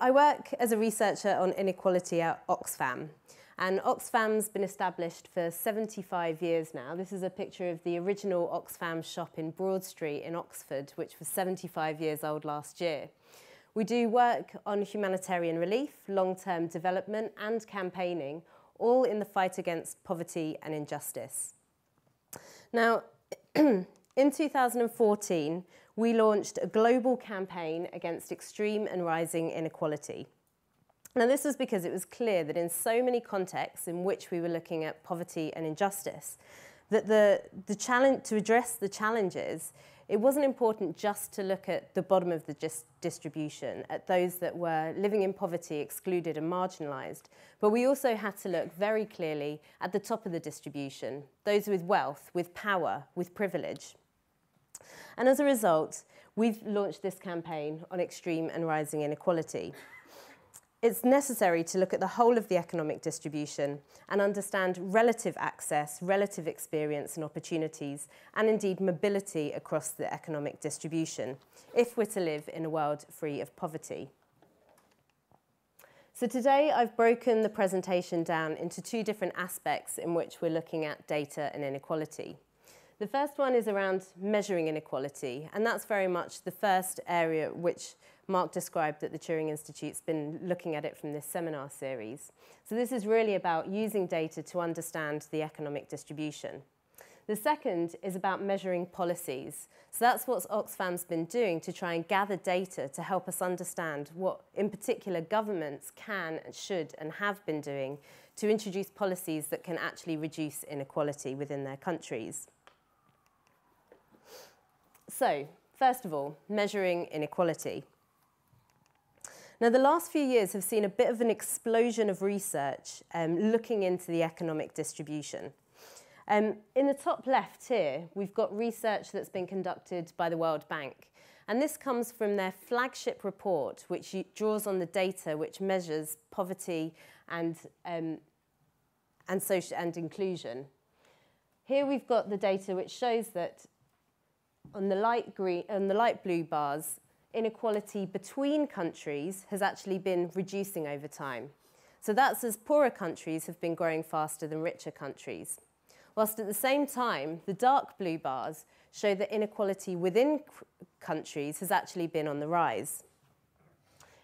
I work as a researcher on inequality at Oxfam. And Oxfam's been established for 75 years now. This is a picture of the original Oxfam shop in Broad Street in Oxford, which was 75 years old last year. We do work on humanitarian relief, long-term development and campaigning, all in the fight against poverty and injustice. Now, in 2014, we launched a global campaign against extreme and rising inequality. Now, this was because it was clear that in so many contexts in which we were looking at poverty and injustice, that the, the challenge to address the challenges, it wasn't important just to look at the bottom of the distribution, at those that were living in poverty, excluded and marginalised, but we also had to look very clearly at the top of the distribution, those with wealth, with power, with privilege. And as a result, we've launched this campaign on extreme and rising inequality. It's necessary to look at the whole of the economic distribution and understand relative access, relative experience and opportunities, and indeed mobility across the economic distribution, if we're to live in a world free of poverty. So today I've broken the presentation down into two different aspects in which we're looking at data and inequality. The first one is around measuring inequality, and that's very much the first area which Mark described that the Turing Institute's been looking at it from this seminar series. So this is really about using data to understand the economic distribution. The second is about measuring policies. So that's what Oxfam's been doing to try and gather data to help us understand what, in particular, governments can, and should, and have been doing to introduce policies that can actually reduce inequality within their countries. So, first of all, measuring inequality. Now, the last few years have seen a bit of an explosion of research um, looking into the economic distribution. Um, in the top left here, we've got research that's been conducted by the World Bank. And this comes from their flagship report, which draws on the data which measures poverty and, um, and, social, and inclusion. Here we've got the data which shows that on the light green and the light blue bars, inequality between countries has actually been reducing over time. So that's as poorer countries have been growing faster than richer countries. Whilst at the same time, the dark blue bars show that inequality within countries has actually been on the rise.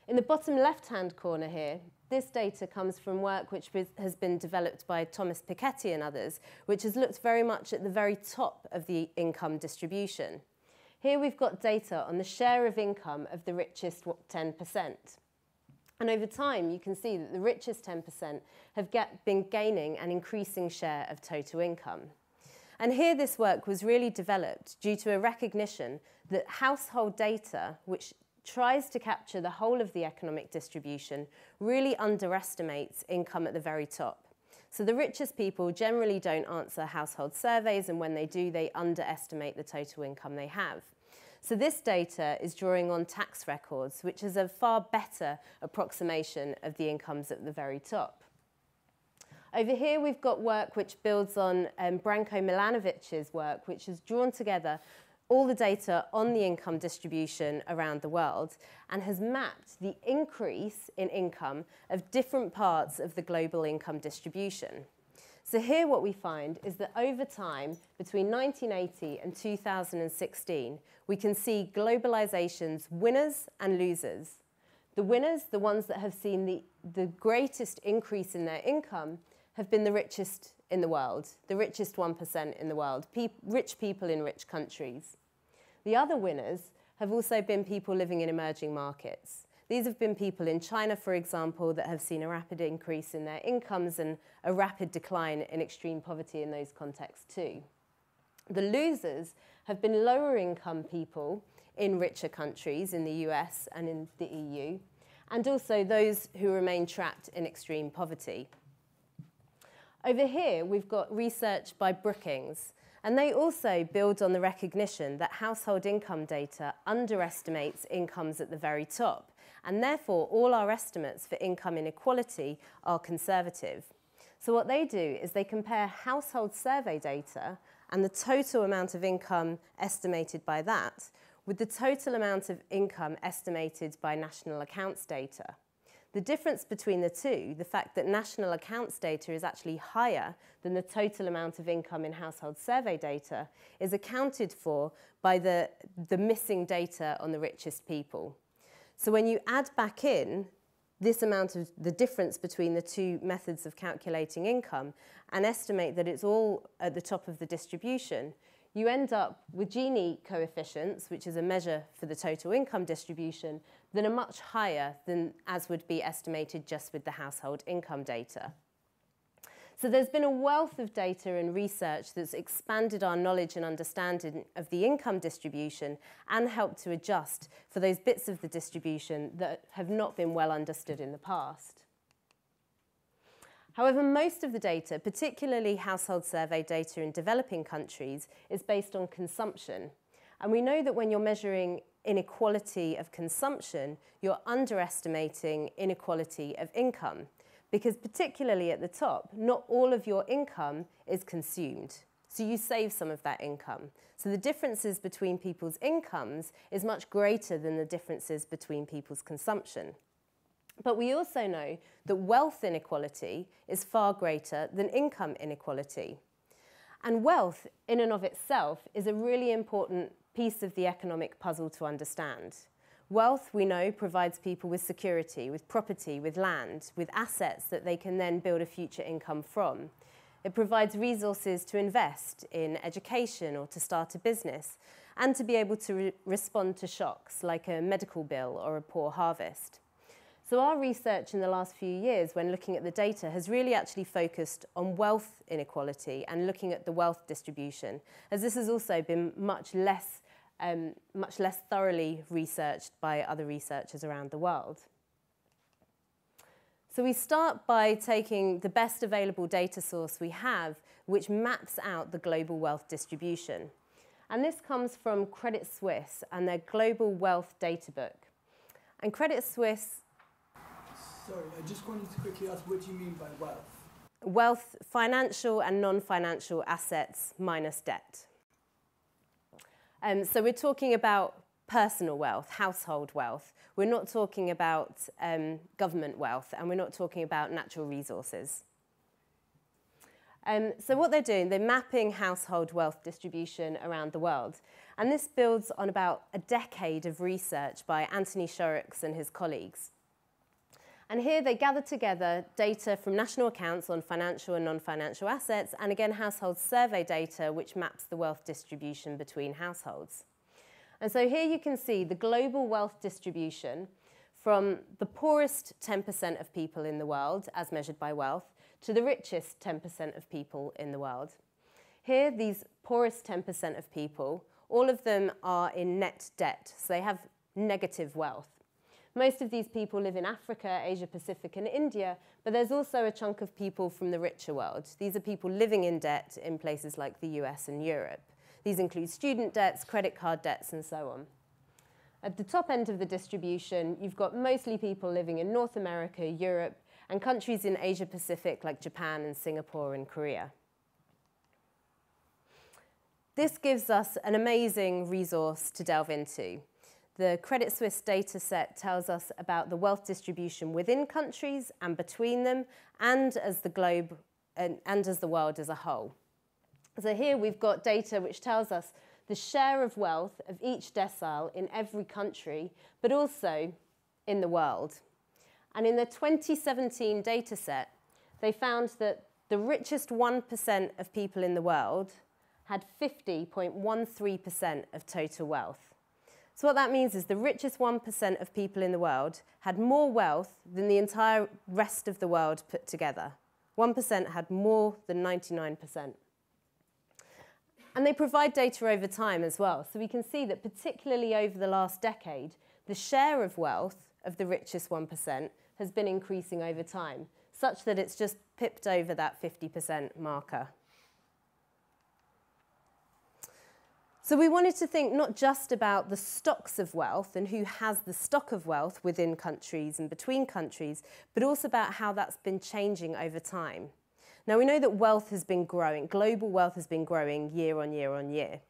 In the bottom left-hand corner here, this data comes from work which has been developed by Thomas Piketty and others, which has looked very much at the very top of the income distribution. Here we've got data on the share of income of the richest 10%. And over time, you can see that the richest 10% have get, been gaining an increasing share of total income. And here this work was really developed due to a recognition that household data, which tries to capture the whole of the economic distribution really underestimates income at the very top. So the richest people generally don't answer household surveys, and when they do, they underestimate the total income they have. So this data is drawing on tax records, which is a far better approximation of the incomes at the very top. Over here, we've got work which builds on um, Branko Milanovic's work, which has drawn together all the data on the income distribution around the world and has mapped the increase in income of different parts of the global income distribution. So here what we find is that over time, between 1980 and 2016, we can see globalization's winners and losers. The winners, the ones that have seen the, the greatest increase in their income, have been the richest in the world, the richest 1% in the world, pe rich people in rich countries. The other winners have also been people living in emerging markets. These have been people in China, for example, that have seen a rapid increase in their incomes and a rapid decline in extreme poverty in those contexts too. The losers have been lower income people in richer countries in the US and in the EU, and also those who remain trapped in extreme poverty. Over here, we've got research by Brookings, and they also build on the recognition that household income data underestimates incomes at the very top, and therefore all our estimates for income inequality are conservative. So what they do is they compare household survey data and the total amount of income estimated by that with the total amount of income estimated by national accounts data. The difference between the two, the fact that national accounts data is actually higher than the total amount of income in household survey data, is accounted for by the, the missing data on the richest people. So when you add back in this amount of the difference between the two methods of calculating income and estimate that it's all at the top of the distribution, you end up with Gini coefficients, which is a measure for the total income distribution, that are much higher than as would be estimated just with the household income data. So there's been a wealth of data and research that's expanded our knowledge and understanding of the income distribution and helped to adjust for those bits of the distribution that have not been well understood in the past. However, most of the data, particularly household survey data in developing countries, is based on consumption. And we know that when you're measuring inequality of consumption, you're underestimating inequality of income. Because particularly at the top, not all of your income is consumed. So you save some of that income. So the differences between people's incomes is much greater than the differences between people's consumption. But we also know that wealth inequality is far greater than income inequality. And wealth, in and of itself, is a really important piece of the economic puzzle to understand. Wealth, we know, provides people with security, with property, with land, with assets that they can then build a future income from. It provides resources to invest in education or to start a business and to be able to re respond to shocks like a medical bill or a poor harvest. So our research in the last few years when looking at the data has really actually focused on wealth inequality and looking at the wealth distribution, as this has also been much less, um, much less thoroughly researched by other researchers around the world. So we start by taking the best available data source we have, which maps out the global wealth distribution. And this comes from Credit Suisse and their Global Wealth Data Book. And Credit Suisse Sorry, I just wanted to quickly ask what do you mean by wealth? Wealth, financial and non-financial assets minus debt. Um, so we're talking about personal wealth, household wealth. We're not talking about um, government wealth and we're not talking about natural resources. Um, so what they're doing, they're mapping household wealth distribution around the world. And this builds on about a decade of research by Anthony Shorrocks and his colleagues. And here they gather together data from national accounts on financial and non-financial assets, and again household survey data, which maps the wealth distribution between households. And so here you can see the global wealth distribution from the poorest 10% of people in the world, as measured by wealth, to the richest 10% of people in the world. Here, these poorest 10% of people, all of them are in net debt, so they have negative wealth. Most of these people live in Africa, Asia Pacific, and India, but there's also a chunk of people from the richer world. These are people living in debt in places like the US and Europe. These include student debts, credit card debts, and so on. At the top end of the distribution, you've got mostly people living in North America, Europe, and countries in Asia Pacific like Japan and Singapore and Korea. This gives us an amazing resource to delve into. The Credit Suisse data set tells us about the wealth distribution within countries and between them, and as the globe and, and as the world as a whole. So here we've got data which tells us the share of wealth of each decile in every country, but also in the world. And in the 2017 data set, they found that the richest 1% of people in the world had 50.13% of total wealth. So what that means is the richest 1% of people in the world had more wealth than the entire rest of the world put together. 1% had more than 99%. And they provide data over time as well. So we can see that particularly over the last decade, the share of wealth of the richest 1% has been increasing over time, such that it's just pipped over that 50% marker. So we wanted to think not just about the stocks of wealth and who has the stock of wealth within countries and between countries, but also about how that's been changing over time. Now we know that wealth has been growing, global wealth has been growing year on year on year.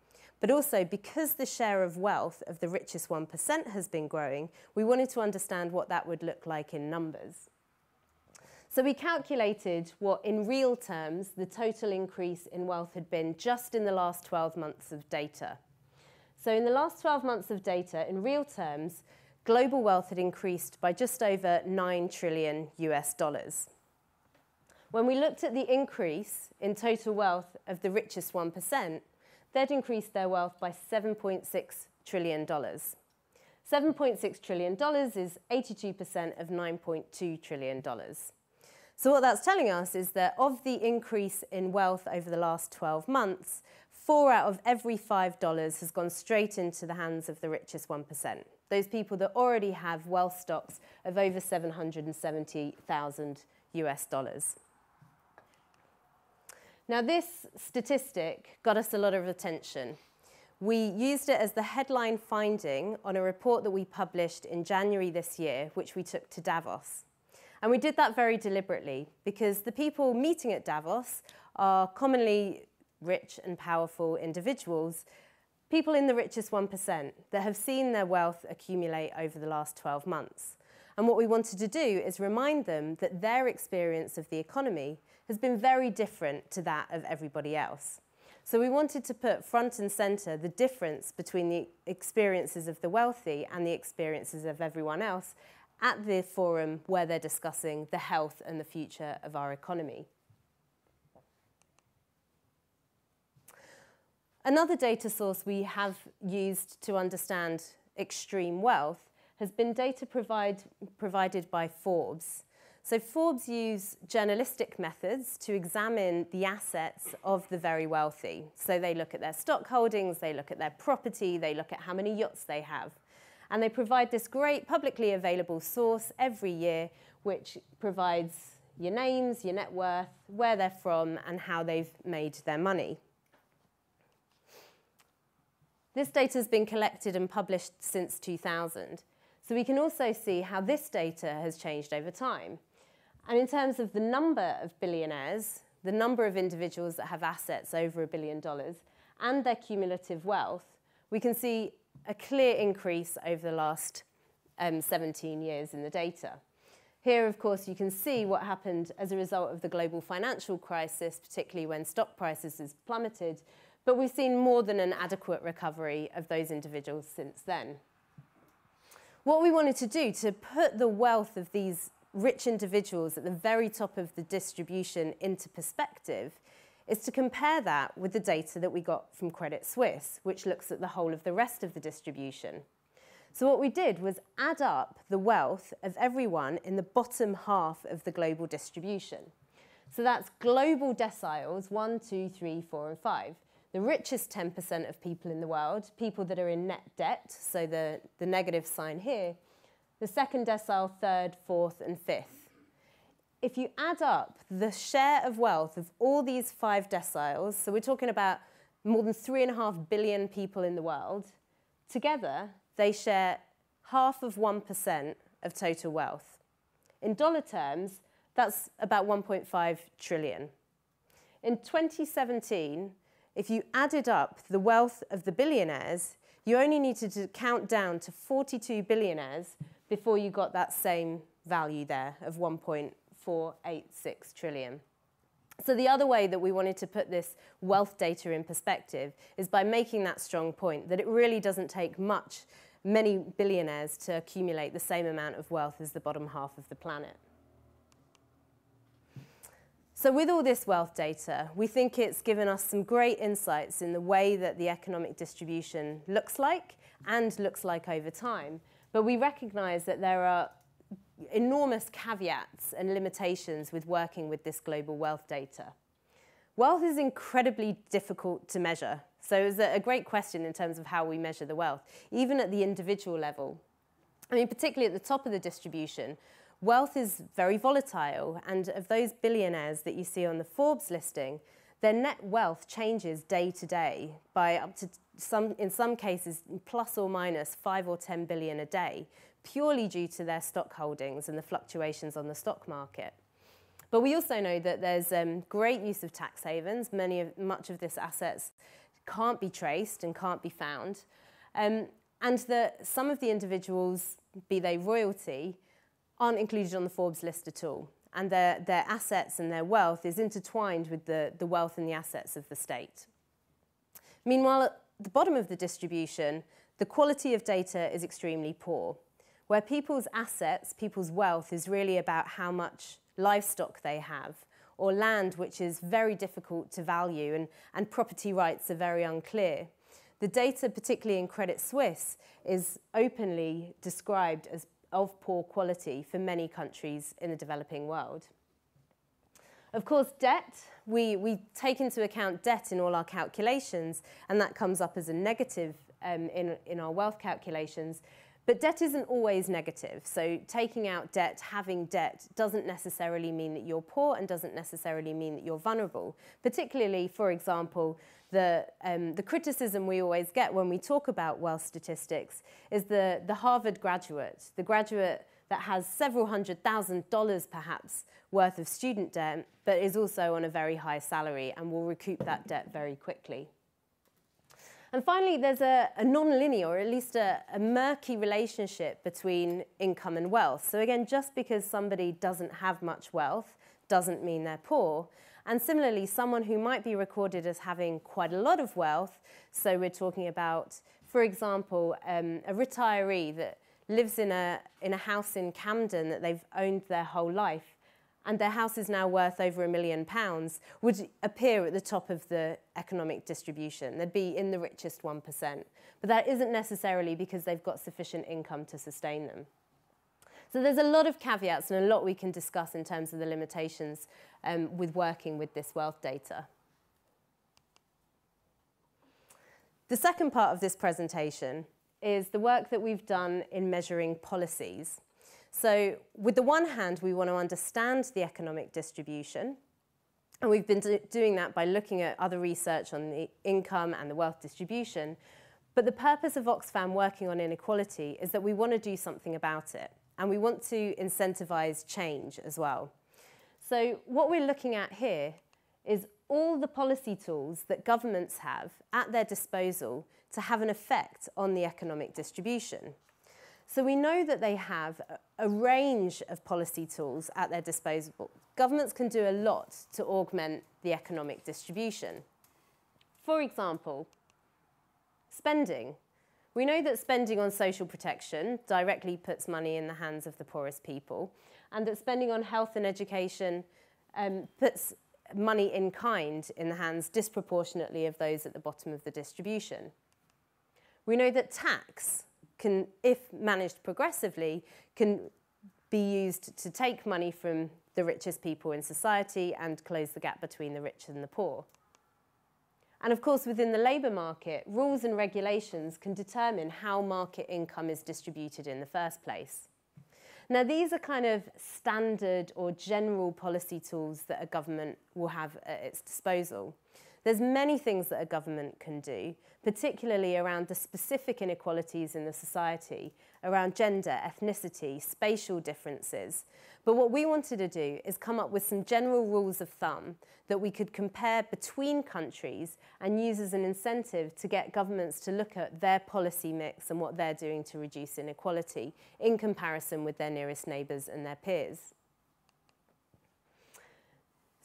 But also, because the share of wealth of the richest 1% has been growing, we wanted to understand what that would look like in numbers. So we calculated what, in real terms, the total increase in wealth had been just in the last 12 months of data. So in the last 12 months of data, in real terms, global wealth had increased by just over 9 trillion US dollars. When we looked at the increase in total wealth of the richest 1%, they'd increased their wealth by $7.6 trillion. $7.6 trillion is 82% of $9.2 trillion. So what that's telling us is that of the increase in wealth over the last 12 months, four out of every five dollars has gone straight into the hands of the richest 1%. Those people that already have wealth stocks of over 770,000 US dollars. Now, this statistic got us a lot of attention. We used it as the headline finding on a report that we published in January this year, which we took to Davos. And we did that very deliberately because the people meeting at Davos are commonly rich and powerful individuals, people in the richest 1% that have seen their wealth accumulate over the last 12 months. And what we wanted to do is remind them that their experience of the economy has been very different to that of everybody else. So we wanted to put front and centre the difference between the experiences of the wealthy and the experiences of everyone else at the forum where they're discussing the health and the future of our economy. Another data source we have used to understand extreme wealth has been data provide, provided by Forbes. So Forbes use journalistic methods to examine the assets of the very wealthy. So they look at their stock holdings, they look at their property, they look at how many yachts they have. And they provide this great publicly available source every year, which provides your names, your net worth, where they're from, and how they've made their money. This data has been collected and published since 2000. So we can also see how this data has changed over time. And in terms of the number of billionaires, the number of individuals that have assets over a billion dollars, and their cumulative wealth, we can see a clear increase over the last um, 17 years in the data. Here, of course, you can see what happened as a result of the global financial crisis, particularly when stock prices plummeted, but we've seen more than an adequate recovery of those individuals since then. What we wanted to do to put the wealth of these rich individuals at the very top of the distribution into perspective is to compare that with the data that we got from Credit Suisse, which looks at the whole of the rest of the distribution. So what we did was add up the wealth of everyone in the bottom half of the global distribution. So that's global deciles, one, two, three, four, and five the richest 10% of people in the world, people that are in net debt, so the, the negative sign here, the second decile, third, fourth, and fifth. If you add up the share of wealth of all these five deciles, so we're talking about more than three and a half billion people in the world, together they share half of 1% of total wealth. In dollar terms, that's about 1.5 trillion. In 2017, if you added up the wealth of the billionaires, you only needed to count down to 42 billionaires before you got that same value there of 1.486 trillion. So the other way that we wanted to put this wealth data in perspective is by making that strong point that it really doesn't take much, many billionaires to accumulate the same amount of wealth as the bottom half of the planet. So with all this wealth data, we think it's given us some great insights in the way that the economic distribution looks like and looks like over time. But we recognize that there are enormous caveats and limitations with working with this global wealth data. Wealth is incredibly difficult to measure. So it's a great question in terms of how we measure the wealth, even at the individual level. I mean, particularly at the top of the distribution, Wealth is very volatile, and of those billionaires that you see on the Forbes listing, their net wealth changes day to day by up to some, in some cases, plus or minus five or 10 billion a day, purely due to their stock holdings and the fluctuations on the stock market. But we also know that there's um, great use of tax havens. Many of, much of this assets can't be traced and can't be found, um, and that some of the individuals, be they royalty, aren't included on the Forbes list at all. And their, their assets and their wealth is intertwined with the, the wealth and the assets of the state. Meanwhile, at the bottom of the distribution, the quality of data is extremely poor, where people's assets, people's wealth, is really about how much livestock they have, or land which is very difficult to value, and, and property rights are very unclear. The data, particularly in Credit Suisse, is openly described as of poor quality for many countries in the developing world. Of course, debt, we, we take into account debt in all our calculations, and that comes up as a negative um, in, in our wealth calculations. But debt isn't always negative. So taking out debt, having debt, doesn't necessarily mean that you're poor and doesn't necessarily mean that you're vulnerable. Particularly, for example, the, um, the criticism we always get when we talk about wealth statistics is the, the Harvard graduate, the graduate that has several hundred thousand dollars perhaps worth of student debt, but is also on a very high salary and will recoup that debt very quickly. And finally, there's a, a non-linear, or at least a, a murky relationship between income and wealth. So again, just because somebody doesn't have much wealth doesn't mean they're poor. And similarly, someone who might be recorded as having quite a lot of wealth, so we're talking about, for example, um, a retiree that lives in a, in a house in Camden that they've owned their whole life, and their house is now worth over a million pounds, would appear at the top of the economic distribution. They'd be in the richest 1%. But that isn't necessarily because they've got sufficient income to sustain them. So there's a lot of caveats and a lot we can discuss in terms of the limitations um, with working with this wealth data. The second part of this presentation is the work that we've done in measuring policies. So with the one hand, we want to understand the economic distribution. And we've been do doing that by looking at other research on the income and the wealth distribution. But the purpose of Oxfam working on inequality is that we want to do something about it. And we want to incentivize change as well. So what we're looking at here is all the policy tools that governments have at their disposal to have an effect on the economic distribution. So we know that they have a range of policy tools at their disposal. Governments can do a lot to augment the economic distribution. For example, spending. We know that spending on social protection directly puts money in the hands of the poorest people, and that spending on health and education um, puts money in kind in the hands disproportionately of those at the bottom of the distribution. We know that tax can, if managed progressively, can be used to take money from the richest people in society and close the gap between the rich and the poor. And of course, within the labour market, rules and regulations can determine how market income is distributed in the first place. Now, these are kind of standard or general policy tools that a government will have at its disposal. There's many things that a government can do, particularly around the specific inequalities in the society, around gender, ethnicity, spatial differences. But what we wanted to do is come up with some general rules of thumb that we could compare between countries and use as an incentive to get governments to look at their policy mix and what they're doing to reduce inequality in comparison with their nearest neighbours and their peers.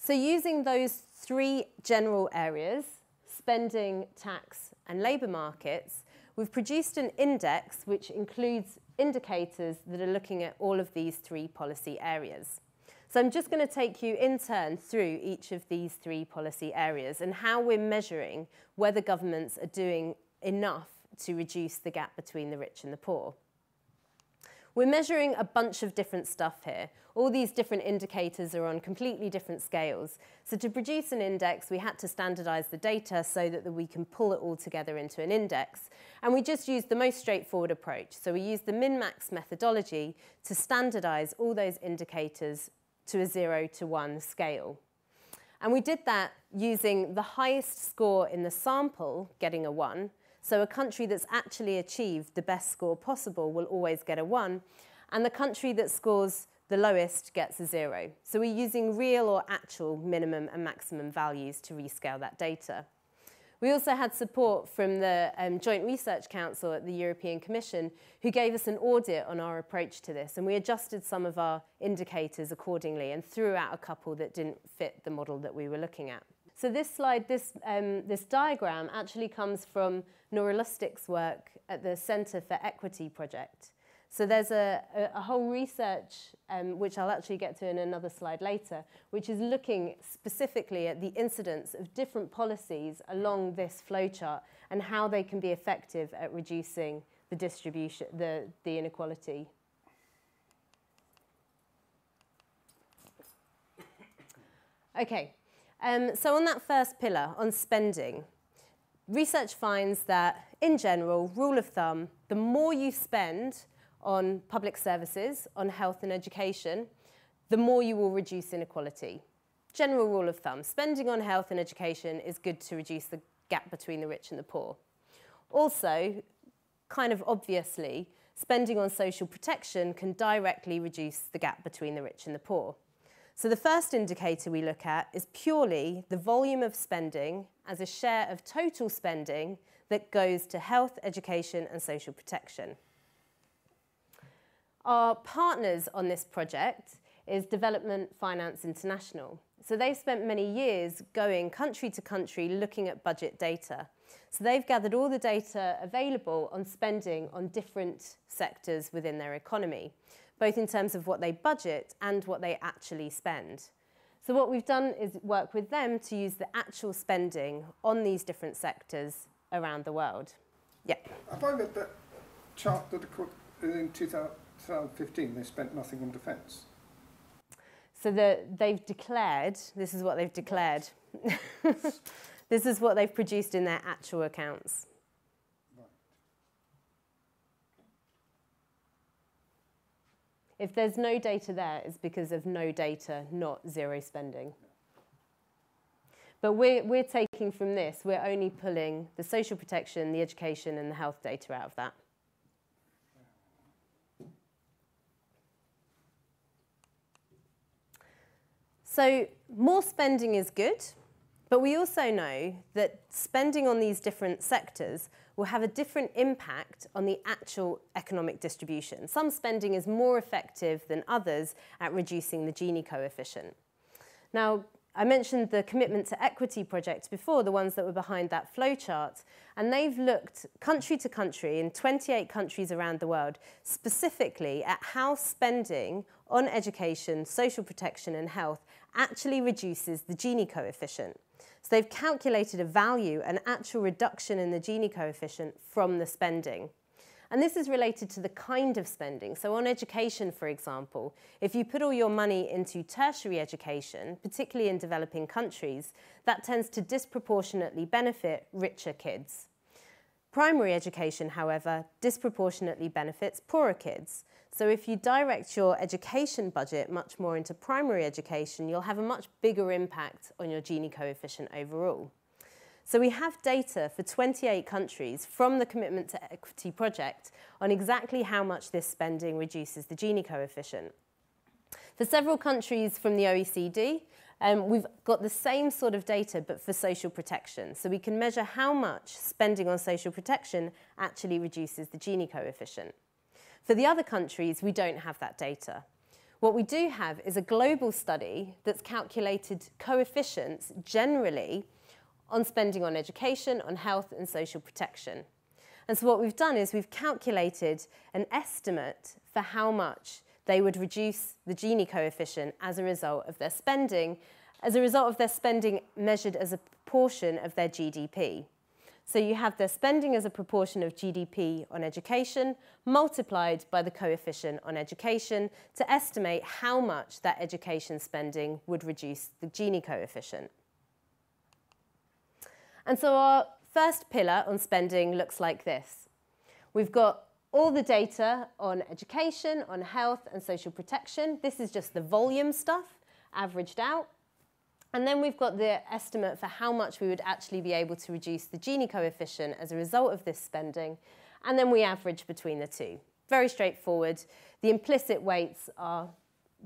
So using those three general areas, spending, tax and labour markets, we've produced an index which includes indicators that are looking at all of these three policy areas. So I'm just going to take you in turn through each of these three policy areas and how we're measuring whether governments are doing enough to reduce the gap between the rich and the poor. We're measuring a bunch of different stuff here. All these different indicators are on completely different scales. So to produce an index, we had to standardize the data so that we can pull it all together into an index. And we just used the most straightforward approach. So we used the min-max methodology to standardize all those indicators to a zero to one scale. And we did that using the highest score in the sample, getting a one, so a country that's actually achieved the best score possible will always get a one, and the country that scores the lowest gets a zero. So we're using real or actual minimum and maximum values to rescale that data. We also had support from the um, Joint Research Council at the European Commission, who gave us an audit on our approach to this, and we adjusted some of our indicators accordingly and threw out a couple that didn't fit the model that we were looking at. So this slide, this, um, this diagram actually comes from Nora work at the Centre for Equity project. So there's a, a, a whole research, um, which I'll actually get to in another slide later, which is looking specifically at the incidence of different policies along this flowchart and how they can be effective at reducing the distribution, the, the inequality. Okay, um, so on that first pillar, on spending, research finds that, in general, rule of thumb, the more you spend, on public services, on health and education, the more you will reduce inequality. General rule of thumb, spending on health and education is good to reduce the gap between the rich and the poor. Also, kind of obviously, spending on social protection can directly reduce the gap between the rich and the poor. So the first indicator we look at is purely the volume of spending as a share of total spending that goes to health, education and social protection. Our partners on this project is Development Finance International. So they've spent many years going country to country looking at budget data. So they've gathered all the data available on spending on different sectors within their economy, both in terms of what they budget and what they actually spend. So what we've done is work with them to use the actual spending on these different sectors around the world. Yeah. I find that that chart that in 2015 they spent nothing on defence. So the, they've declared, this is what they've declared. this is what they've produced in their actual accounts. If there's no data there, it's because of no data, not zero spending. But we're, we're taking from this, we're only pulling the social protection, the education, and the health data out of that. So more spending is good, but we also know that spending on these different sectors will have a different impact on the actual economic distribution. Some spending is more effective than others at reducing the Gini coefficient. Now, I mentioned the Commitment to Equity project before, the ones that were behind that flowchart, and they've looked country to country in 28 countries around the world, specifically at how spending on education, social protection and health actually reduces the Gini coefficient. So they've calculated a value, an actual reduction in the Gini coefficient from the spending. And this is related to the kind of spending. So on education, for example, if you put all your money into tertiary education, particularly in developing countries, that tends to disproportionately benefit richer kids. Primary education, however, disproportionately benefits poorer kids. So if you direct your education budget much more into primary education, you'll have a much bigger impact on your Gini coefficient overall. So we have data for 28 countries from the Commitment to Equity project on exactly how much this spending reduces the Gini coefficient. For several countries from the OECD, um, we've got the same sort of data but for social protection. So we can measure how much spending on social protection actually reduces the Gini coefficient. For the other countries, we don't have that data. What we do have is a global study that's calculated coefficients generally on spending on education, on health and social protection. And so what we've done is we've calculated an estimate for how much they would reduce the Gini coefficient as a result of their spending, as a result of their spending measured as a proportion of their GDP. So you have their spending as a proportion of GDP on education multiplied by the coefficient on education to estimate how much that education spending would reduce the Gini coefficient. And so our first pillar on spending looks like this. We've got all the data on education, on health and social protection. This is just the volume stuff averaged out. And then we've got the estimate for how much we would actually be able to reduce the Gini coefficient as a result of this spending. And then we average between the two. Very straightforward. The implicit weights are,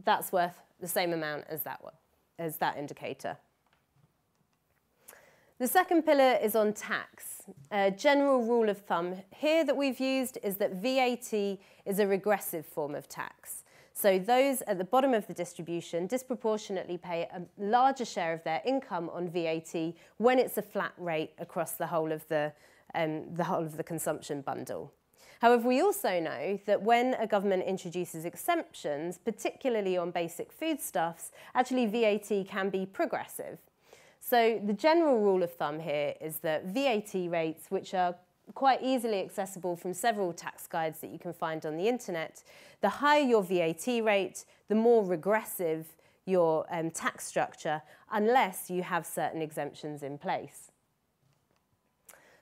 that's worth the same amount as that one, as that indicator. The second pillar is on tax. A general rule of thumb here that we've used is that VAT is a regressive form of tax. So those at the bottom of the distribution disproportionately pay a larger share of their income on VAT when it's a flat rate across the whole of the, um, the whole of the consumption bundle. However, we also know that when a government introduces exemptions, particularly on basic foodstuffs, actually VAT can be progressive. So the general rule of thumb here is that VAT rates, which are quite easily accessible from several tax guides that you can find on the internet, the higher your VAT rate, the more regressive your um, tax structure, unless you have certain exemptions in place.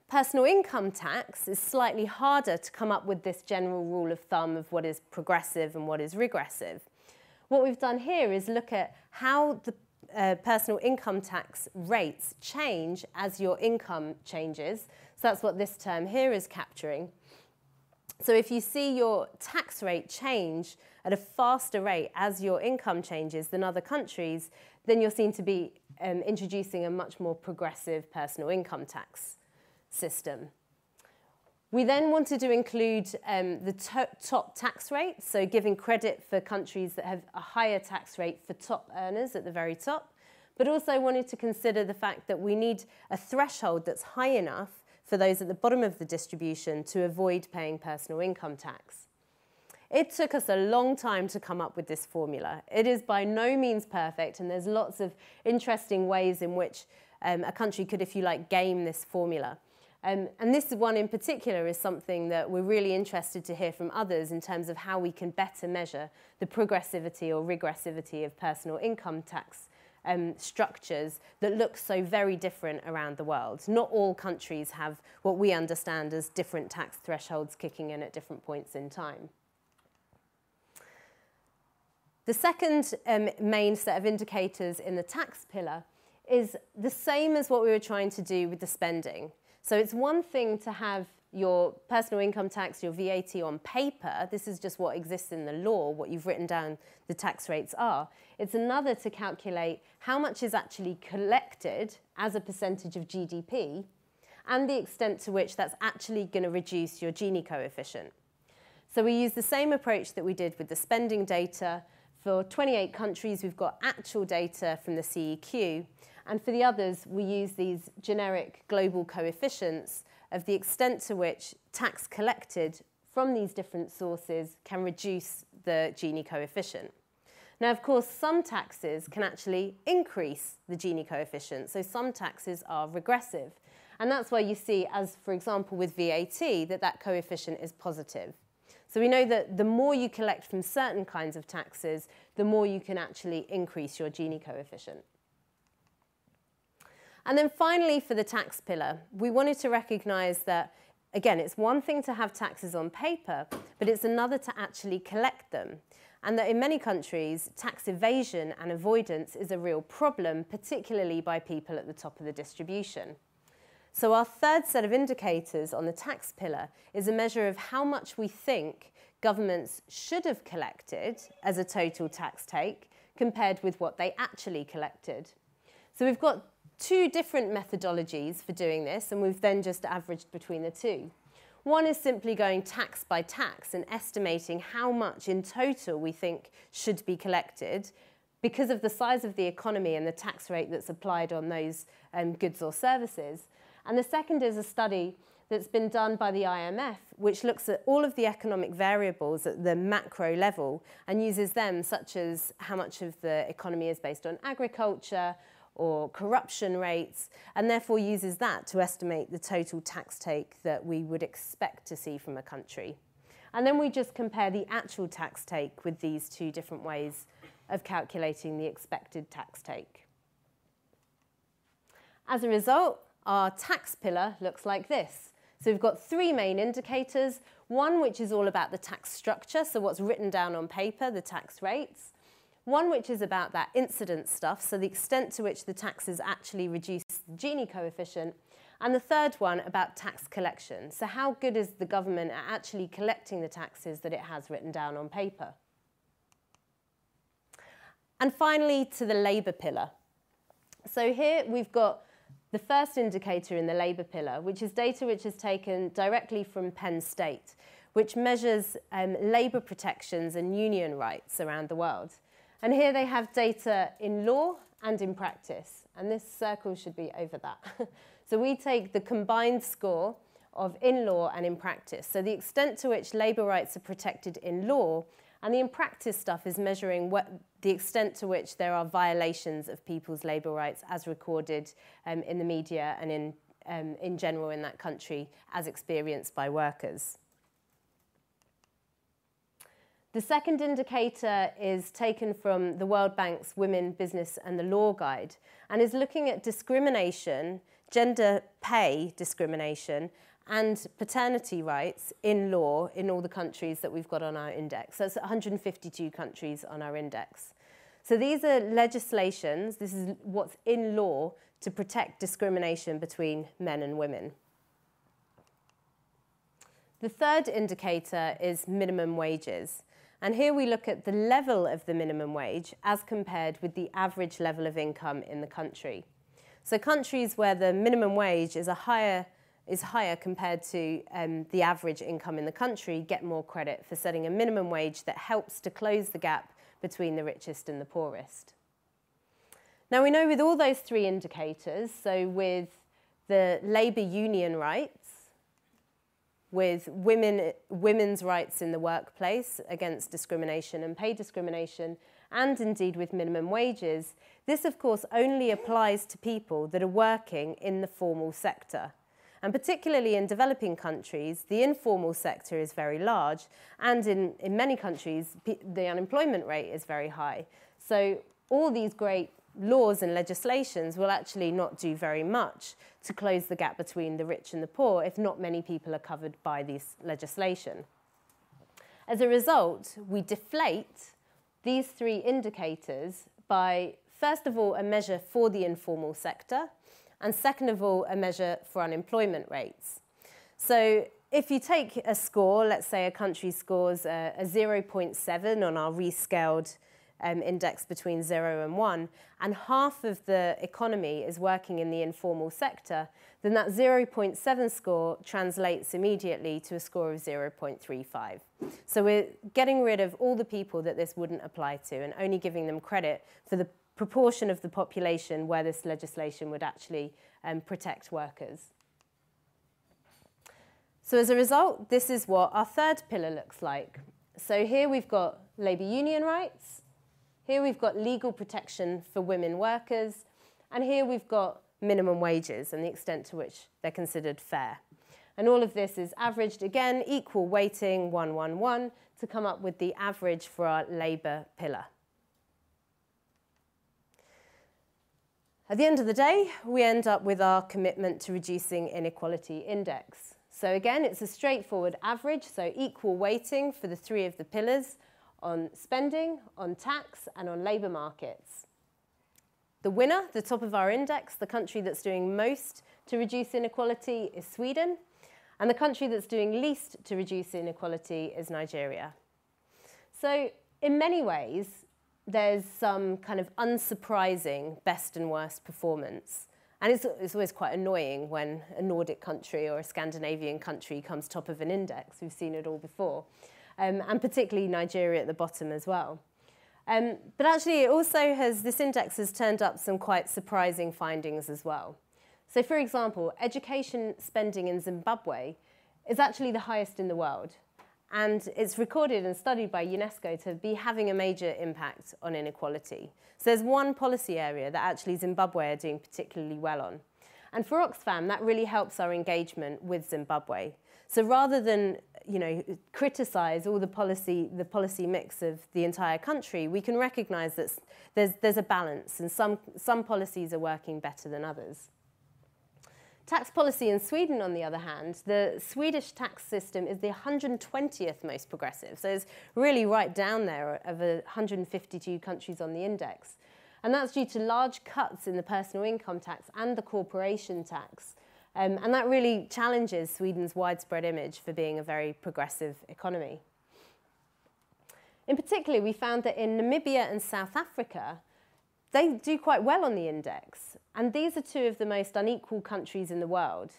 Personal income tax is slightly harder to come up with this general rule of thumb of what is progressive and what is regressive. What we've done here is look at how the uh, personal income tax rates change as your income changes. So that's what this term here is capturing. So if you see your tax rate change at a faster rate as your income changes than other countries, then you're seen to be um, introducing a much more progressive personal income tax system. We then wanted to include um, the to top tax rate, so giving credit for countries that have a higher tax rate for top earners at the very top, but also wanted to consider the fact that we need a threshold that's high enough for those at the bottom of the distribution to avoid paying personal income tax. It took us a long time to come up with this formula. It is by no means perfect, and there's lots of interesting ways in which um, a country could, if you like, game this formula. Um, and this one in particular is something that we're really interested to hear from others in terms of how we can better measure the progressivity or regressivity of personal income tax um, structures that look so very different around the world. Not all countries have what we understand as different tax thresholds kicking in at different points in time. The second um, main set of indicators in the tax pillar is the same as what we were trying to do with the spending. So it's one thing to have your personal income tax, your VAT on paper. This is just what exists in the law, what you've written down the tax rates are. It's another to calculate how much is actually collected as a percentage of GDP and the extent to which that's actually going to reduce your Gini coefficient. So we use the same approach that we did with the spending data. For 28 countries, we've got actual data from the CEQ. And for the others, we use these generic global coefficients of the extent to which tax collected from these different sources can reduce the Gini coefficient. Now, of course, some taxes can actually increase the Gini coefficient. So some taxes are regressive. And that's why you see, as for example with VAT, that that coefficient is positive. So we know that the more you collect from certain kinds of taxes, the more you can actually increase your Gini coefficient. And then finally, for the tax pillar, we wanted to recognise that, again, it's one thing to have taxes on paper, but it's another to actually collect them. And that in many countries, tax evasion and avoidance is a real problem, particularly by people at the top of the distribution. So our third set of indicators on the tax pillar is a measure of how much we think governments should have collected as a total tax take compared with what they actually collected. So we've got two different methodologies for doing this, and we've then just averaged between the two. One is simply going tax by tax and estimating how much in total we think should be collected because of the size of the economy and the tax rate that's applied on those um, goods or services. And the second is a study that's been done by the IMF, which looks at all of the economic variables at the macro level and uses them, such as how much of the economy is based on agriculture, or corruption rates, and therefore uses that to estimate the total tax take that we would expect to see from a country. And then we just compare the actual tax take with these two different ways of calculating the expected tax take. As a result, our tax pillar looks like this. So we've got three main indicators, one which is all about the tax structure, so what's written down on paper, the tax rates. One which is about that incidence stuff, so the extent to which the taxes actually reduce the Gini coefficient. And the third one about tax collection. So how good is the government at actually collecting the taxes that it has written down on paper? And finally, to the labour pillar. So here we've got the first indicator in the labour pillar, which is data which is taken directly from Penn State, which measures um, labour protections and union rights around the world. And here they have data in law and in practice. And this circle should be over that. so we take the combined score of in law and in practice. So the extent to which labour rights are protected in law and the in practice stuff is measuring what, the extent to which there are violations of people's labour rights as recorded um, in the media and in, um, in general in that country as experienced by workers. The second indicator is taken from the World Bank's Women, Business and the Law Guide and is looking at discrimination, gender pay discrimination and paternity rights in law in all the countries that we've got on our index. So it's 152 countries on our index. So these are legislations, this is what's in law to protect discrimination between men and women. The third indicator is minimum wages. And here we look at the level of the minimum wage as compared with the average level of income in the country. So countries where the minimum wage is a higher is higher compared to um, the average income in the country get more credit for setting a minimum wage that helps to close the gap between the richest and the poorest. Now we know with all those three indicators, so with the labour union rights, with women, women's rights in the workplace against discrimination and pay discrimination, and indeed with minimum wages, this of course only applies to people that are working in the formal sector. And particularly in developing countries, the informal sector is very large, and in, in many countries, the unemployment rate is very high. So all these great laws and legislations will actually not do very much to close the gap between the rich and the poor if not many people are covered by this legislation. As a result, we deflate these three indicators by, first of all, a measure for the informal sector, and second of all, a measure for unemployment rates. So if you take a score, let's say a country scores a, a 0.7 on our rescaled um, index between 0 and 1, and half of the economy is working in the informal sector, then that 0.7 score translates immediately to a score of 0.35. So we're getting rid of all the people that this wouldn't apply to and only giving them credit for the proportion of the population where this legislation would actually um, protect workers. So as a result, this is what our third pillar looks like. So here we've got labour union rights, here we've got legal protection for women workers, and here we've got minimum wages and the extent to which they're considered fair. And all of this is averaged, again, equal weighting, 111, to come up with the average for our labour pillar. At the end of the day, we end up with our commitment to reducing inequality index. So again, it's a straightforward average, so equal weighting for the three of the pillars on spending, on tax, and on labour markets. The winner, the top of our index, the country that's doing most to reduce inequality is Sweden, and the country that's doing least to reduce inequality is Nigeria. So in many ways, there's some kind of unsurprising best and worst performance. And it's, it's always quite annoying when a Nordic country or a Scandinavian country comes top of an index. We've seen it all before. Um, and particularly Nigeria at the bottom as well. Um, but actually, it also has, this index has turned up some quite surprising findings as well. So for example, education spending in Zimbabwe is actually the highest in the world and it's recorded and studied by UNESCO to be having a major impact on inequality. So there's one policy area that actually Zimbabwe are doing particularly well on. And for Oxfam, that really helps our engagement with Zimbabwe. So rather than you know, criticize all the policy, the policy mix of the entire country, we can recognize that there's, there's a balance and some, some policies are working better than others. Tax policy in Sweden, on the other hand, the Swedish tax system is the 120th most progressive. So it's really right down there of 152 countries on the index. And that's due to large cuts in the personal income tax and the corporation tax. Um, and that really challenges Sweden's widespread image for being a very progressive economy. In particular, we found that in Namibia and South Africa, they do quite well on the index. And these are two of the most unequal countries in the world.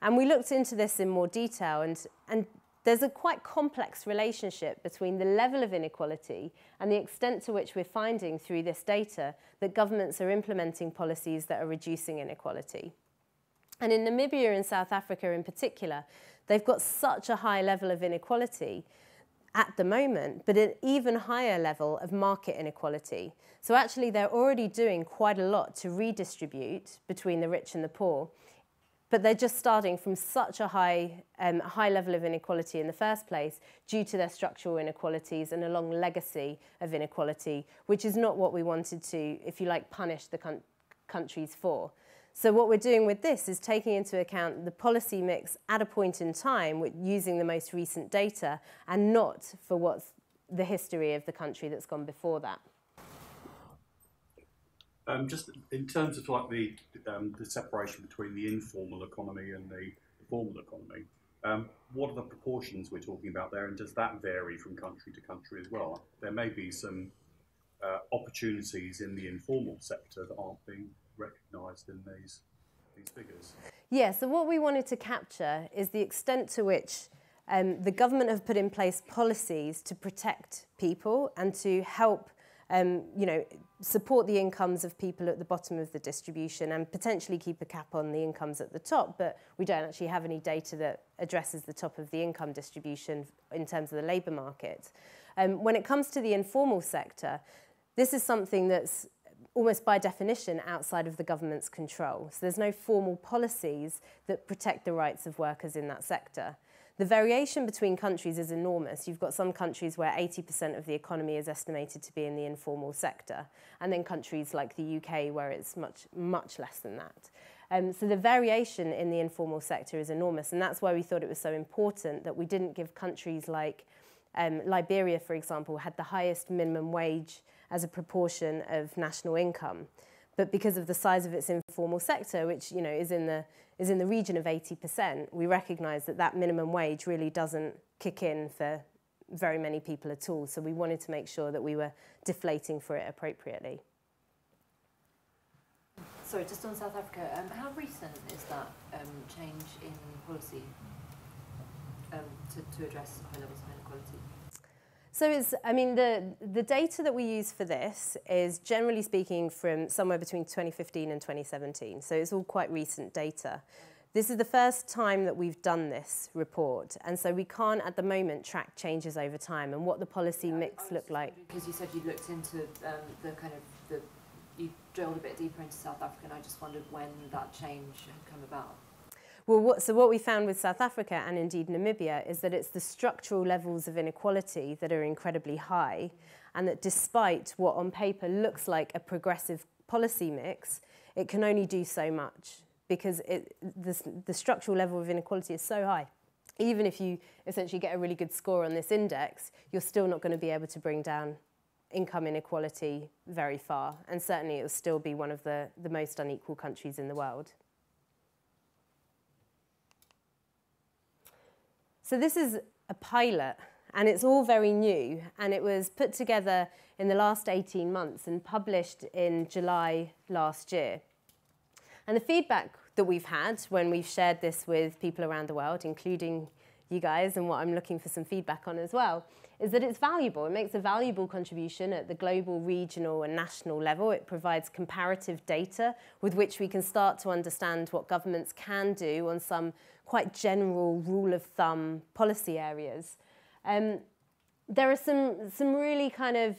And we looked into this in more detail, and, and there's a quite complex relationship between the level of inequality and the extent to which we're finding through this data that governments are implementing policies that are reducing inequality. And in Namibia and South Africa in particular, they've got such a high level of inequality at the moment, but an even higher level of market inequality. So actually, they're already doing quite a lot to redistribute between the rich and the poor, but they're just starting from such a high, um, high level of inequality in the first place due to their structural inequalities and a long legacy of inequality, which is not what we wanted to, if you like, punish the countries for. So what we're doing with this is taking into account the policy mix at a point in time using the most recent data and not for what's the history of the country that's gone before that. Um, just in terms of like the um, the separation between the informal economy and the formal economy, um, what are the proportions we're talking about there, and does that vary from country to country as well? There may be some uh, opportunities in the informal sector that aren't being recognised in these, these figures? Yeah, so what we wanted to capture is the extent to which um, the government have put in place policies to protect people and to help um, you know, support the incomes of people at the bottom of the distribution and potentially keep a cap on the incomes at the top, but we don't actually have any data that addresses the top of the income distribution in terms of the labour market. Um, when it comes to the informal sector, this is something that's almost by definition outside of the government's control. So there's no formal policies that protect the rights of workers in that sector. The variation between countries is enormous. You've got some countries where 80% of the economy is estimated to be in the informal sector, and then countries like the UK where it's much, much less than that. Um, so the variation in the informal sector is enormous, and that's why we thought it was so important that we didn't give countries like um, Liberia, for example, had the highest minimum wage as a proportion of national income. But because of the size of its informal sector, which you know is in the is in the region of 80%, we recognise that that minimum wage really doesn't kick in for very many people at all. So we wanted to make sure that we were deflating for it appropriately. Sorry, just on South Africa, um, how recent is that um, change in policy um, to, to address high levels of inequality? So it's, I mean, the, the data that we use for this is generally speaking from somewhere between 2015 and 2017. So it's all quite recent data. This is the first time that we've done this report, and so we can't at the moment track changes over time and what the policy yeah, mix looked like. Because you said you looked into um, the kind of the, you drilled a bit deeper into South Africa, and I just wondered when that change had come about. Well, what, so what we found with South Africa and indeed Namibia is that it's the structural levels of inequality that are incredibly high, and that despite what on paper looks like a progressive policy mix, it can only do so much because it, the, the structural level of inequality is so high. Even if you essentially get a really good score on this index, you're still not going to be able to bring down income inequality very far. And certainly it will still be one of the, the most unequal countries in the world. So this is a pilot and it's all very new and it was put together in the last 18 months and published in July last year. And the feedback that we've had when we've shared this with people around the world, including you guys and what I'm looking for some feedback on as well, is that it's valuable. It makes a valuable contribution at the global, regional and national level. It provides comparative data with which we can start to understand what governments can do on some quite general rule of thumb policy areas. Um, there are some, some really kind of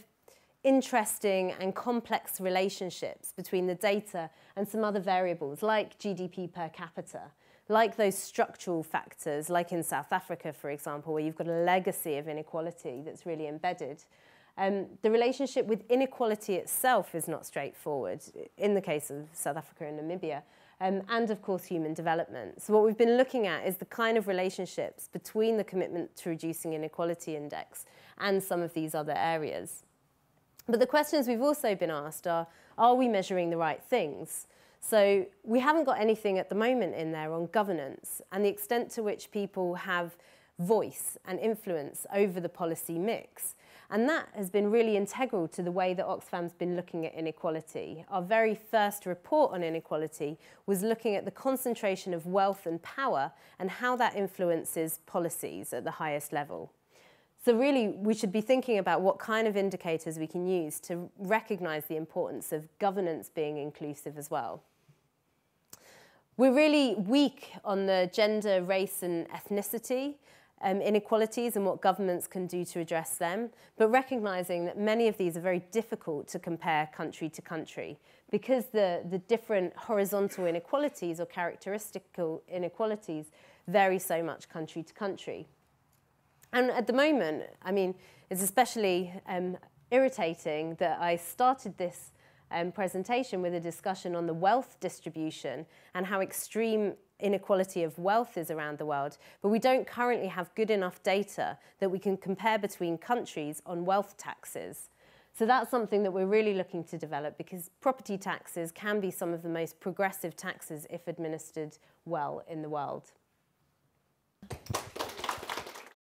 interesting and complex relationships between the data and some other variables like GDP per capita, like those structural factors, like in South Africa, for example, where you've got a legacy of inequality that's really embedded. Um, the relationship with inequality itself is not straightforward in the case of South Africa and Namibia um, and of course human development. So what we've been looking at is the kind of relationships between the commitment to reducing inequality index and some of these other areas. But the questions we've also been asked are, are we measuring the right things? So we haven't got anything at the moment in there on governance and the extent to which people have voice and influence over the policy mix. And that has been really integral to the way that Oxfam's been looking at inequality. Our very first report on inequality was looking at the concentration of wealth and power and how that influences policies at the highest level. So really, we should be thinking about what kind of indicators we can use to recognise the importance of governance being inclusive as well. We're really weak on the gender, race and ethnicity um, inequalities and what governments can do to address them, but recognising that many of these are very difficult to compare country to country because the, the different horizontal inequalities or characteristical inequalities vary so much country to country. And at the moment, I mean, it's especially um, irritating that I started this um, presentation with a discussion on the wealth distribution and how extreme inequality of wealth is around the world, but we don't currently have good enough data that we can compare between countries on wealth taxes. So that's something that we're really looking to develop because property taxes can be some of the most progressive taxes if administered well in the world.